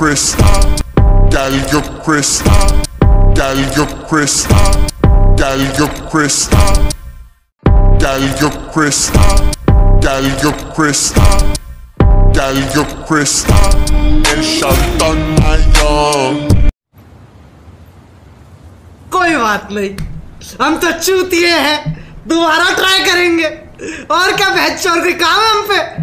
Chris, gal yo Chris, gal yo Chris, gal yo Chris, gal yo Chris, gal yo Chris, gal yo Chris, el Shelton Mayor. कोई बात नहीं हम तो चूतिए हैं। दोबारा try करेंगे। और क्या बहस चोर कोई काम है हम पे?